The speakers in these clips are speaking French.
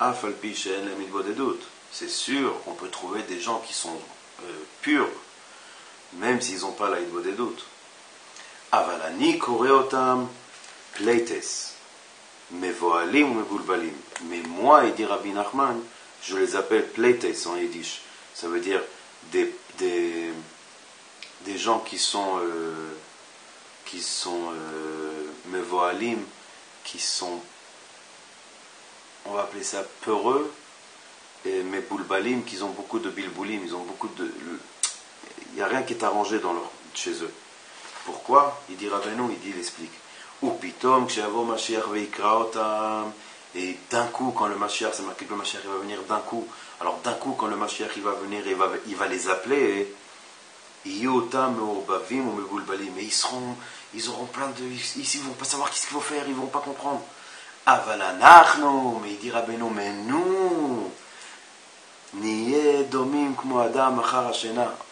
Af al pi she'en lem hitbodedut. C'est sûr, on peut trouver des gens qui sont euh, purs, même s'ils n'ont pas la hitbodedut. Avalani koreotam pleites. Mevoalim ou mebulbalim. Mais moi, il dit Rabbi Nachman, je les appelle pleites en yiddish. Ça veut dire des gens qui sont, euh, qui sont euh, mevoalim, qui sont, on va appeler ça peureux, et mebulbalim, qui ont beaucoup de bilboulim, ils ont beaucoup de. Il n'y a rien qui est arrangé dans leur, chez eux. Pourquoi? Il dit Rabbeinu, il dit, il explique. Ou pitom, Mashiach et d'un coup, quand le Mashiach, c'est marqué que le Mashiach il va venir d'un coup. Alors d'un coup, quand le Mashiach il va venir, il va, il va les appeler. Et ils seront, ils auront plein de, ils, vont pas savoir qu'est-ce qu'il faut faire, ils vont pas comprendre. Avalanachno, mais il dit Rabbeinu, mais nous,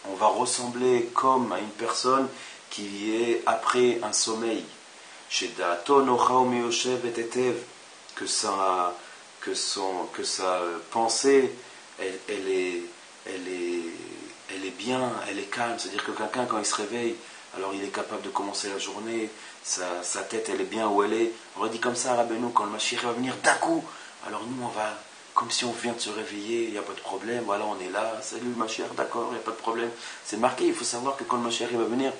on va ressembler comme à une personne qui est après un sommeil que sa, que son, que sa pensée, elle, est, elle, est, elle est bien, elle est calme. C'est-à-dire que quelqu'un, quand il se réveille, alors il est capable de commencer la journée, sa, tête, elle est bien où elle est. On dire comme ça, Rabbeinu, quand le Mashiach va venir d'un coup, alors nous, on va, comme si on vient de se réveiller, il n'y a pas de problème, voilà, on est là, salut Mashiach, d'accord, il n'y a pas de problème. C'est marqué, il faut savoir que quand le Mashiach va venir,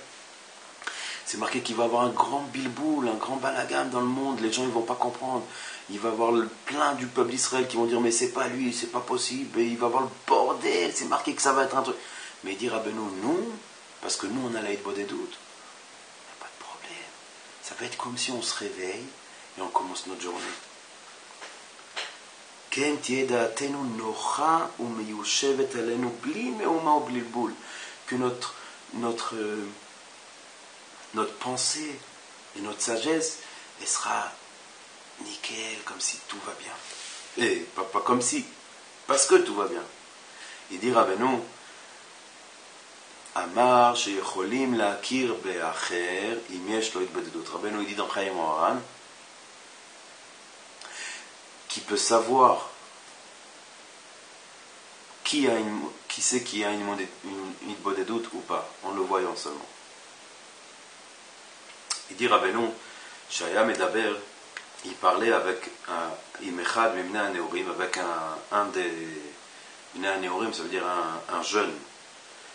c'est marqué qu'il va avoir un grand bilboul, un grand balagan dans le monde, les gens ne vont pas comprendre. Il va avoir plein du peuple d'Israël qui vont dire mais c'est pas lui, c'est pas possible, et il va avoir le bordel, c'est marqué que ça va être un truc. Mais il dira ben nous, non, parce que nous on a la des doutes. Il n'y a pas de problème. Ça peut être comme si on se réveille et on commence notre journée. Que notre, notre euh, notre pensée et notre sagesse, sera nickel, comme si tout va bien. Et pas, pas comme si, parce que tout va bien. Il dit Rabbeinu, Amar sheyecholim להכיר באחר אם יש לו התבודדות. רבנו il dit dans Chaim Moharan qui peut savoir qui, a une, qui sait qui a une, une, une ou pas, en le voyant seulement. Il dit Rabbeinu, Shaya Medaber, il parlait avec un Imechad Mimna avec un, un des Neorim, ça veut dire un, un jeune.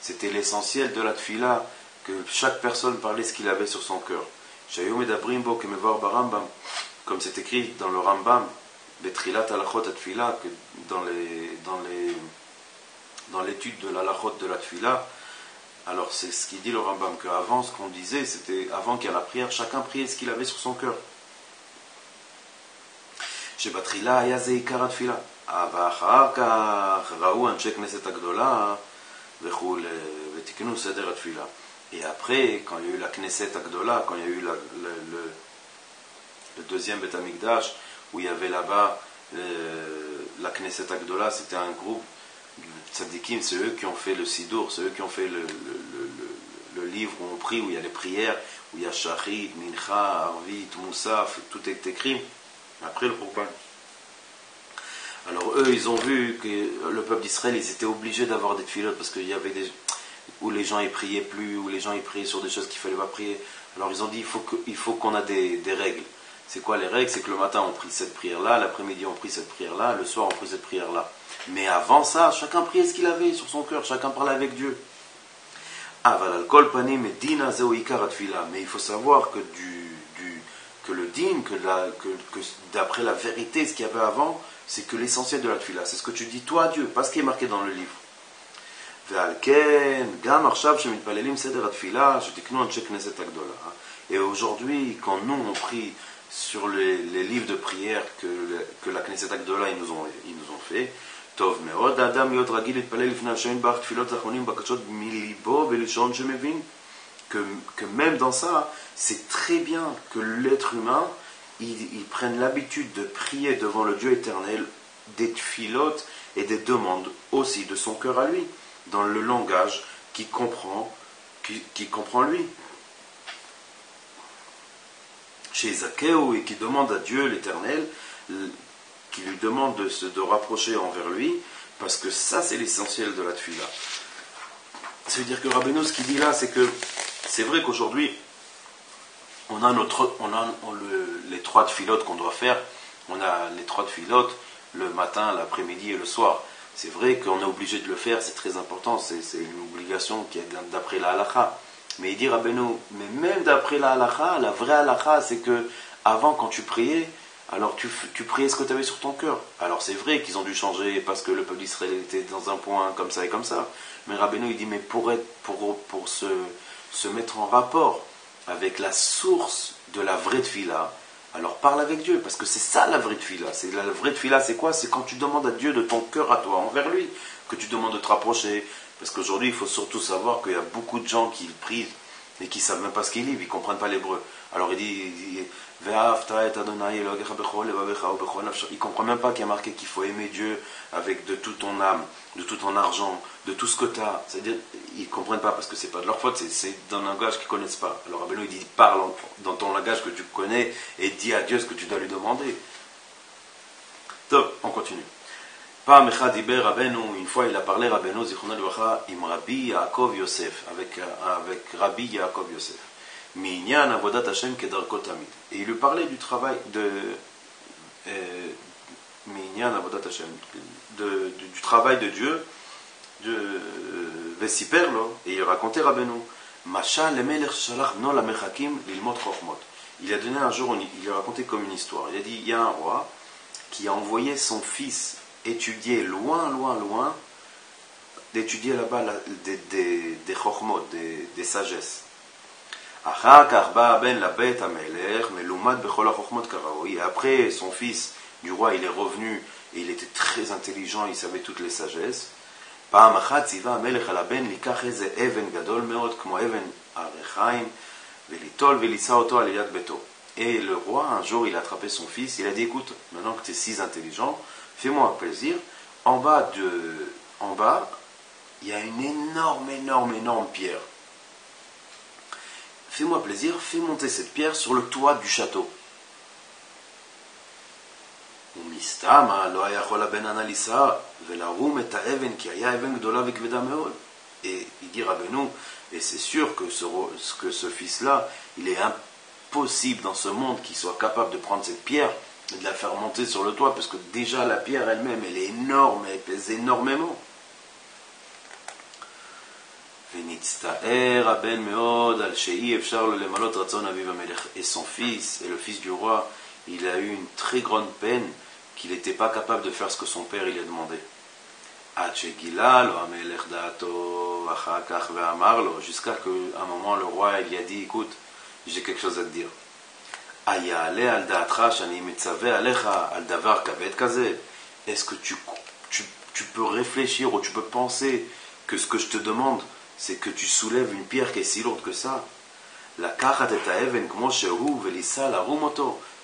C'était l'essentiel de la tfila, que chaque personne parlait ce qu'il avait sur son cœur. Comme c'est écrit dans le Rambam, Betrilat alachot atfila, dans dans l'étude de l'alachot de la tfila, alors c'est ce qu'il dit le Rambam, qu'avant ce qu'on disait, c'était avant qu'il y ait la prière, chacun priait ce qu'il avait sur son cœur. Shebatrila ikar raou agdola, et après, quand il y a eu la Knesset Agdola, quand il y a eu le, deuxième Bet où il y avait là-bas euh, la Knesset Agdola, c'était un groupe tzadikim, c'est eux qui ont fait le sidour, c'est eux qui ont fait le, le, livre où on prie, où il y a les prières, où il y a Shachid, Mincha, Arvit, Moussaf, tout est écrit après le Qurban. Eux, ils ont vu que le peuple d'Israël, ils étaient obligés d'avoir des filotes parce qu'il y avait des où les gens y priaient plus, où les gens y priaient sur des choses qu'il fallait pas prier. Alors ils ont dit il faut qu'on a des, des règles. C'est quoi les règles? C'est que le matin on prie cette prière-là, l'après-midi on prie cette prière-là, le soir on prie cette prière-là. Mais avant ça, chacun priait ce qu'il avait sur son cœur, chacun parlait avec Dieu. Mais il faut savoir que, du, que le din, que, que, d'après la vérité, ce qu'il y avait avant, c'est que l'essentiel de la tuila, c'est ce que tu dis toi Dieu, pas ce qui est marqué dans le livre. Et aujourd'hui, quand nous on prie sur les, les livres de prière que, que la Knesset Agdola ils nous ont, ils nous ont fait, טוב מאוד האדם להיות רגיל להתפלל לפני השם יתברך תפילות אחרונים בקשות מליבו בלשון שמבין que, même dans ça, c'est très bien que l'être humain, il, prenne l'habitude de prier devant le Dieu éternel des filotes et des demandes aussi de son cœur à lui, dans le langage qui comprend, qui, comprend lui. Chez Zakéo et qui demande à Dieu l'éternel, qui lui demande de se de rapprocher envers lui, parce que ça c'est l'essentiel de la tfila. Ça veut dire que Rabbeinu, ce qu'il dit là, c'est que c'est vrai qu'aujourd'hui, on a, notre, on a le, les trois filotes qu'on doit faire. On a les trois filotes le matin, l'après-midi et le soir. C'est vrai qu'on est obligé de le faire, c'est très important, c'est une obligation qui est d'après la halakha. Mais il dit Rabbeinu, mais même d'après la halakha, la vraie halakha, c'est que avant, quand tu priais, alors tu, tu priais ce que tu avais sur ton cœur. Alors c'est vrai qu'ils ont dû changer parce que le peuple d'Israël était dans un point comme ça et comme ça. Mais Rabbeinu, il dit, mais pour, être, pour, pour se, se mettre en rapport avec la source de la vraie fila, alors parle avec Dieu, parce que c'est ça la vraie fila. C'est la vraie fila, c'est quoi? C'est quand tu demandes à Dieu de ton cœur à toi, envers lui, que tu demandes de te rapprocher. Parce qu'aujourd'hui, il faut surtout savoir qu'il y a beaucoup de gens qui prient et qui savent même pas ce qu'ils lisent, ils ne comprennent pas l'hébreu. Alors il dit, il comprend même pas qu'il y a marqué qu'il faut aimer Dieu avec de tout ton âme, de tout ton argent, de tout ce que tu as. C'est-à-dire, ils ne comprennent pas parce que c'est pas de leur faute, c'est dans un langage qu'ils connaissent pas. Alors Abelou il dit parle dans ton langage que tu connais et dis à Dieu ce que tu dois lui demander. Top, on continue. une fois il a parlé Rabbeinu Zichron Yaakov Yosef, avec, avec Rabbi Yaakov Yosef. Et il lui parlait du travail de euh, de, du, du travail de Dieu, de Vesiperlo, et il racontait Rabbeinu. Il a donné un jour, il a raconté comme une histoire. Il a dit il y a un roi qui a envoyé son fils étudier loin, loin, loin, d'étudier là-bas des, des, des, des sagesses. Et après, son fils du roi, il est revenu et il était très intelligent, il savait toutes les sagesses. Et le roi, un jour, il a attrapé son fils, il a dit, écoute, maintenant que tu es si intelligent, fais-moi un plaisir. En bas, de, en bas, il y a une énorme, énorme, énorme pierre fais-moi plaisir, fais monter cette pierre sur le toit du château. Et il dit Rabbeinu, et c'est sûr que ce, que ce fils-là, il est impossible dans ce monde qu'il soit capable de prendre cette pierre et de la faire monter sur le toit, parce que déjà la pierre elle-même, elle est énorme, elle pèse énormément. Et son fils, et le fils du roi, il a eu une très grande peine qu'il n'était pas capable de faire ce que son père il a demandé. Jusqu'à qu'à un moment le roi il a dit écoute, j'ai quelque chose à te dire. Est-ce que tu peux réfléchir ou tu peux penser que ce que je te demande, c'est que tu soulèves une pierre qui est si lourde que ça. La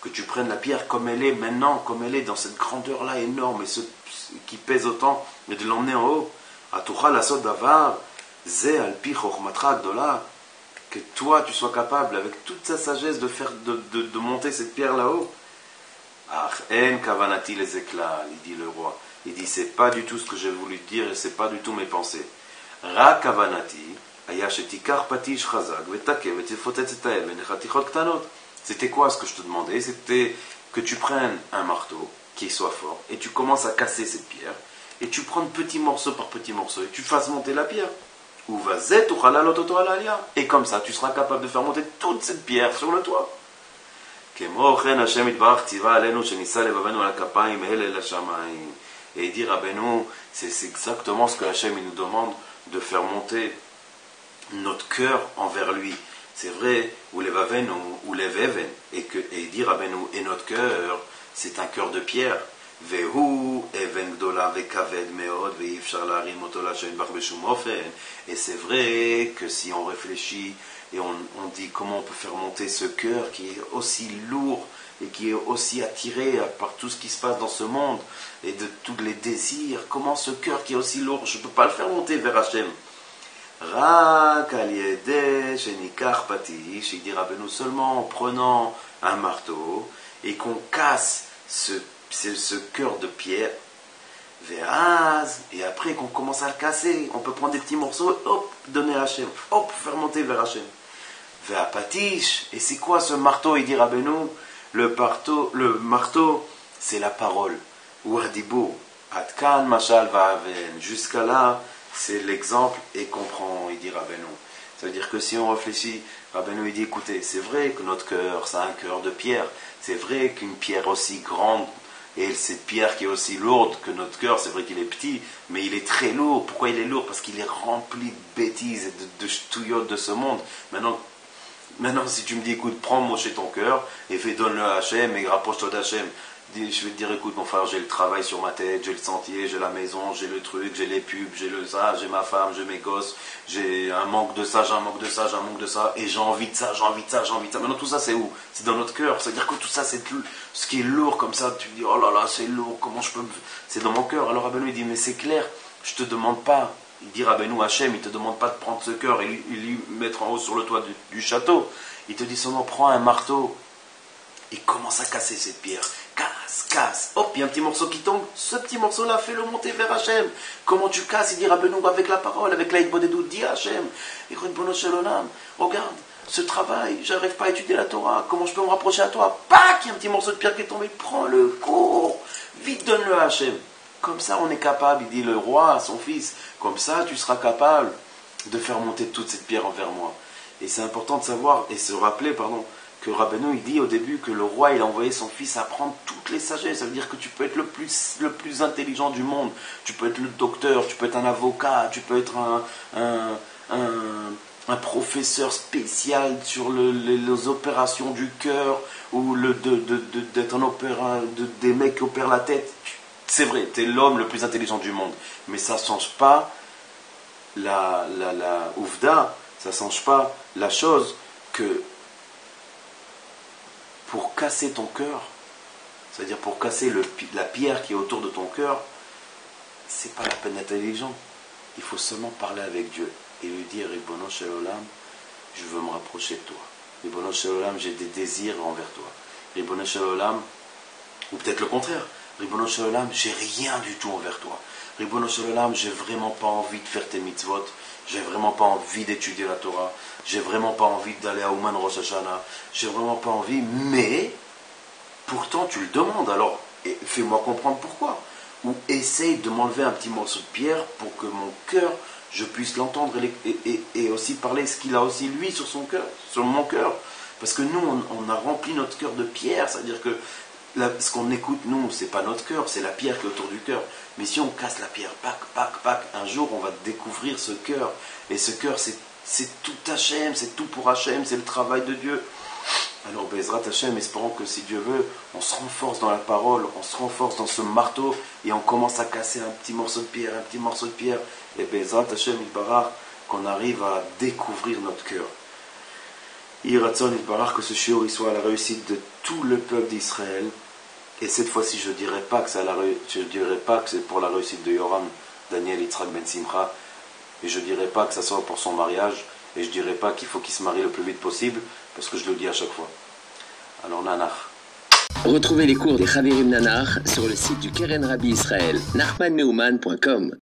que tu prennes la pierre comme elle est maintenant, comme elle est dans cette grandeur-là énorme et ce, qui pèse autant, et de l'emmener en haut. Que toi, tu sois capable, avec toute sa sagesse, de, faire, de, de, de monter cette pierre là-haut. En kavanati les éclats, dit le roi. Il dit, c'est pas du tout ce que j'ai voulu dire et c'est pas du tout mes pensées. C'était quoi ce que je te demandais? C'était que tu prennes un marteau qui soit fort et tu commences à casser cette pierre et tu prends petit morceau par petit morceau et tu fasses monter la pierre. Et comme ça, tu seras capable de faire monter toute cette pierre sur le toit. Et dire à Beno, c'est exactement ce que Hachem nous demande de faire monter notre cœur envers lui. C'est vrai, ou ou et, dire à nous, et notre cœur, c'est un cœur de pierre. Et c'est vrai que si on réfléchit et on, on, dit comment on peut faire monter ce cœur qui est aussi lourd et qui est aussi attiré par tout ce qui se passe dans ce monde et de tous les désirs, comment ce cœur qui est aussi lourd, je ne peux pas le faire monter vers Hachem. il dira nous seulement en prenant un marteau et qu'on casse ce, ce, cœur de pierre, Veraz, et après qu'on commence à le casser, on peut prendre des petits morceaux, hop, donner à Hachem, hop, faire monter vers Hachem. Ve'apatish, et c'est quoi ce marteau Il dit Rabbeinu, le marteau, c'est la parole. Ou Hadibou, Atkan, Mashal, Va'aven. Jusqu'à là, c'est l'exemple et comprend, il dit Rabbeinu. Ça veut dire que si on réfléchit, Rabbeinu il dit écoutez, c'est vrai que notre cœur, c'est un cœur de pierre. C'est vrai qu'une pierre aussi grande et cette pierre qui est aussi lourde que notre cœur, c'est vrai qu'il est petit, mais il est très lourd. Pourquoi il est lourd? Parce qu'il est rempli de bêtises et de, de de ce monde. Maintenant, maintenant, si tu me dis, écoute, prends-moi chez ton cœur et fais donne-le à Hachem et rapproche-toi d'Hachem je vais te dire, écoute mon frère, j'ai le travail sur ma tête, j'ai le sentier, j'ai la maison, j'ai le truc, j'ai les pubs, j'ai le ça, j'ai ma femme, j'ai mes gosses, j'ai un manque de ça, j'ai un manque de ça, j'ai un manque de ça, et j'ai envie de ça, j'ai envie de ça, j'ai envie de ça. Maintenant tout ça c'est où? C'est dans notre cœur. C'est-à-dire que tout ça c'est ce qui est lourd comme ça, tu dis, oh là là, c'est lourd, comment je peux... C'est dans mon cœur. Alors Abenou il dit, mais c'est clair, je te demande pas, il dit Rabbeinu Hachem, il te demande pas de prendre ce cœur et lui, mettre en haut sur le toit du, château. Il te dit seulement prends un marteau et commence à casser cette pierre casse, casse. Hop, il y a un petit morceau qui tombe. Ce petit morceau-là, fais-le monter vers Hachem. Comment tu casses? Il dira Benoît avec la parole, avec l'aide Bodedou, dis Hachem. Et regarde, ce travail, j'arrive pas à étudier la Torah. Comment je peux me rapprocher à toi? Pac, il y a un petit morceau de pierre qui est tombé. Prends le cours. Vite, donne-le à Hachem. Comme ça, on est capable, il dit le roi à son fils. Comme ça, tu seras capable de faire monter toute cette pierre envers moi. Et c'est important de savoir et se rappeler, pardon, que Rabbeinu il dit au début que le roi il a envoyé son fils apprendre toutes les sagesses. Ça veut dire que tu peux être le plus, le plus intelligent du monde. Tu peux être le docteur, tu peux être un avocat, tu peux être un, un, professeur spécial sur les, opérations du cœur ou le, d'être un opéra, des mecs qui opèrent la tête. C'est vrai, tu es l'homme le plus intelligent du monde. Mais ça ne change pas la, la, oufda, ça ne change pas la chose que pour casser ton cœur, c'est-à-dire pour casser la pierre qui est autour de ton cœur, c'est pas la peine d'être intelligent. Il faut seulement parler avec Dieu et lui dire Ribono je veux me rapprocher de toi. Ribono j'ai des désirs envers toi. Ribono ou peut-être le contraire. Ribono Shalom, j'ai rien du tout envers toi. Ribono Shalom, j'ai vraiment pas envie de faire tes mitzvot. J'ai vraiment pas envie d'étudier la Torah. J'ai vraiment pas envie d'aller à Ouman Rosh Hashanah. J'ai vraiment pas envie, mais pourtant tu le demandes. Alors fais-moi comprendre pourquoi. Ou essaye de m'enlever un petit morceau de pierre pour que mon cœur, je puisse l'entendre et, aussi parler ce qu'il a aussi lui sur son cœur, sur mon cœur. Parce que nous, on, a rempli notre cœur de pierre, c'est-à-dire que ce qu'on écoute, nous, c'est pas notre cœur, c'est la pierre qui est autour du cœur. Mais si on casse la pierre, pac, pac, pac, un jour, on va découvrir ce cœur. Et ce cœur, c'est c'est tout Hachem, c'est tout pour Hachem, c'est le travail de Dieu. Alors Bezrat Hachem, espérons que si Dieu veut, on se renforce dans la parole, on se renforce dans ce marteau et on commence à casser un petit morceau de pierre, un petit morceau de pierre. Et Bezrat Hachem, il qu'on arrive à découvrir notre cœur. Iratzon, il que ce shiur soit la réussite de tout le peuple d'Israël. Et cette fois-ci, je ne dirais pas que je dirais pas que c'est pour la réussite de Yoram, Daniel Yitzhak Ben Simcha, et je ne dirais pas que ça soit pour son mariage. Et je ne dirais pas qu'il faut qu'il se marie le plus vite possible, parce que je le dis à chaque fois. Alors, Nanar. Retrouvez les cours des Chavirim Nanar sur le site du Keren Rabbi Israël, nachmanneumann.com.